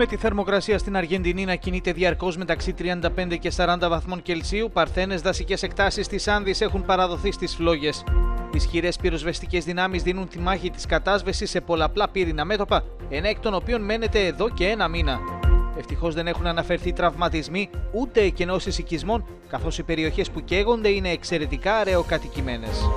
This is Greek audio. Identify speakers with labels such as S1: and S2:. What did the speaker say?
S1: Με τη θερμοκρασία στην Αργεντινή να κινείται διαρκώς μεταξύ 35 και 40 βαθμών Κελσίου, παρθένες δασικές εκτάσεις της Άνδης έχουν παραδοθεί στις φλόγες. Ισχυρές πυροσβεστικές δυνάμεις δίνουν τη μάχη της κατάσβεσης σε πολλαπλά πύρινα μέτωπα, ένα εκ των οποίων μένεται εδώ και ένα μήνα. Ευτυχώς δεν έχουν αναφερθεί τραυματισμοί ούτε εκενώσεις οικισμών, καθώς οι περιοχές που καίγονται είναι εξαιρετικά αραιοκατοικημένες.